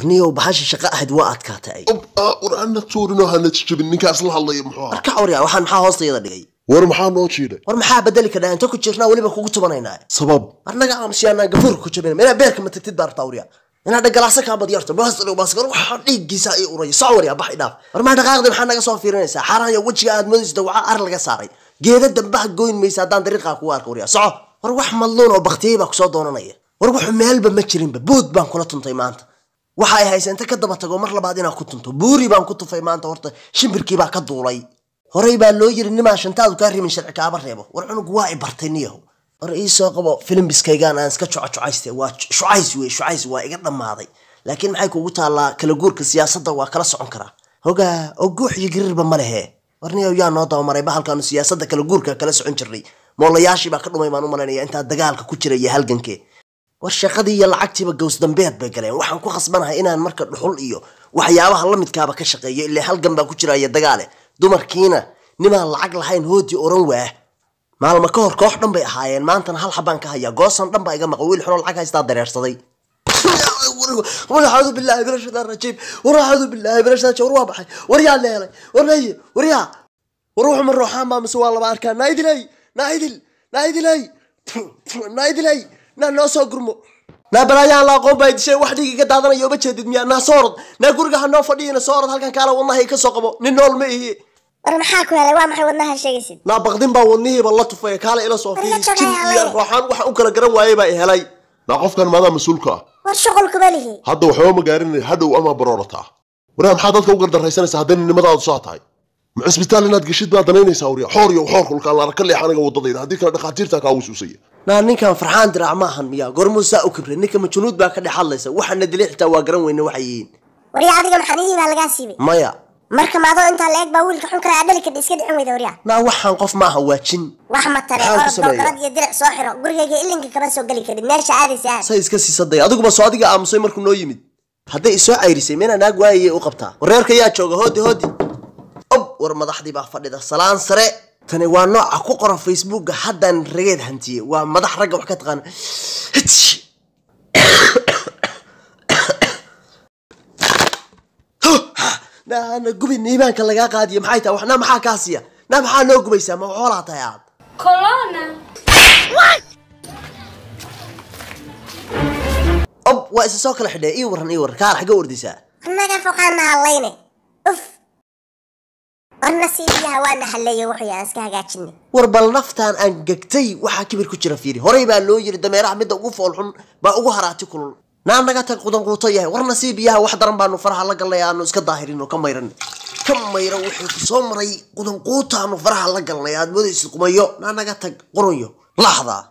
برنيو بهاش شقاء هدواء كاتاي أب آه، ورانا تورنا هنتش بنك اصل الله يمحو اركع وريا وحن حا هوس يدا دغاي ور محا نو جيره ور محا بدل كدا انت كو جيرنا ولي بكو تبنينا سبب. أرنا قام شي أنا غفور كو جبنا أنا بيرك ما تتد دارتا وريا أنا دا غلاسا كان بدي ارتو بس لو بس غرو حدي جيسا إي وريا سو وريا بحي داف ور ما دقاق دي محنا سو فيرنسا حرايا وجي آد منز دوعا ار لغا ساري جيدا دبح جوين ميسا. دان طريقا كو ار وريا سو ور وح ملون وبختيبك سو دونانية. ور وح ميل بمجرين ببود بان كلتم طيمانت waxa ay haysa inta ka daba tago mar labaad inaan ku tunto. Buuri baan ku tufay maanta horta. Shimbirkii baa ka duulay. Horey baa loo yiri nimaa shantaadu kaa rimin sharci kaaba reebo. War cunug waa i bartay niyaho war ii soo qabo filimbiskaygaan aan iska jucajucayste waa shucays wey shucays waa iga dhammaaday. Laakiin maxay kugu taallaa? Kala guurka siyaasadda waa kala socon karaa. Hogaa oo guux iyo gariirba ma war niyow yaa noo dabamaray bahalkaanu siyaasadda kala guurka kala socon jirnay. Moolayaashii baa ka dhumay baan u malaynaya intaa dagaalka ku jira iyo halgankee war shaqadii iyo lacagtiiba gows dambeed bay galeen. Waxaan ku khasbanahay inaan marka dhuxul iyo waxyaabaha la midkaaba ka shaqeeyo ilaa halgan baa ku jira dagaale. Dumarkiina nimaan lacag lahayn hoodii oran waah maalma ka hor koox dhan bay ahaayeen. Maantana hal xabaan ka hayaa. Goosan dhan baa iga maqan wiil xunoo lacag haystaa dareersaday. Waraxaadu bilaahi min ashaytaan rajiim. Min ashaytaan war waa baxay war yaa leelay? War war yaa? War wuxuu ma rooxaan baa mise waa laba arkaa naidilay naidilay naa noo soo gurmo. Naa balaayaan la aqoon baa dishay wax dhiiga ka daadanaya uma jeedid miyaa? Naa soo orod. Naa guriga ha noo fadhiyina soo orod halkan kaala wadnahay ka soo qabo. Nin nool ma ihi. War maxaa ku helay? Waa maxay wadnaha sheegaysid? Naa baqdin baa wadnihiiba la tufay kaala ila soo Wariga jin iyo waxa u kala garan waayey baa i helay. Naa qofkan maadaa mas'uulka ah. War shuqul kuma lihi. Hadda waxba ma gaarinay hadhow ama baroorataa waraa maxaa dadka u gardaraysanaysaa haddayna nimadaadu soo tahay? Ma cisbitaal inaad geshid baad danaynaysaa warya xoor iyo xoor kulkaan laara ka leex aniga wadadayda haddii kale dhakhaatiirtaa kaa wasuusaya naa ninkan farxaan dirac ma ahan miyaa? Gormuu saa u kibre ninka majunuud baa ka dhex hadlaysa. Waxaana dilay xitaa waa garan weyne waxay yihiin. Waryaa adiga maxanihii baa lagaa siibay? Maya. Marka maadoo intaa la eg baa wiilka xun kale adhali kadhi iska dhicin weyda waryaa naa waxaan qof ma aha waa jin wax doqorad iyo dirac soo xiro. Gurigayga ilinka kama soo geli karin. Meesha aadaysa aad. Say iska siisaday adiguba soo adiga aamusay markuu noo yimid. Hadday isoo cayrisay meena naag waayayay u qabtaa. Wareerka yaa jooga hoodi hoodi. Ob war madaxdii baa fadhida. Salaan sare tani waa nooca ku qoran facebooka haddaan rageed hantiyey waa madax ragga wax ka taqaan. Naana gubin iimaanka lagaa qaadiyo. Maxay tahay waxna maxaa kaa siiya naa maxaa noo gubaysaa? Ma xoolaa tahay aad ob waa isa soo kala xidhee. Ii waran ii waran kaar xagga ordaysaa annaga uf war bal naftaan aan gegtay waxaa kibir ku jira fiiri. Horey baa loo yiri dameeraha midda ugu foolxun baa ugu haraati kulul. Naa naga tag qudan quuto yahay. War nasiibiyaha wax daran baanu faraha la galnay aanu iska daahirin oo ka mayran. Ka mayra wuxuu ku maray qudan quutaanu faraha la galnay aad moodaysid qumayo naa naga tag qurunyo laxdaa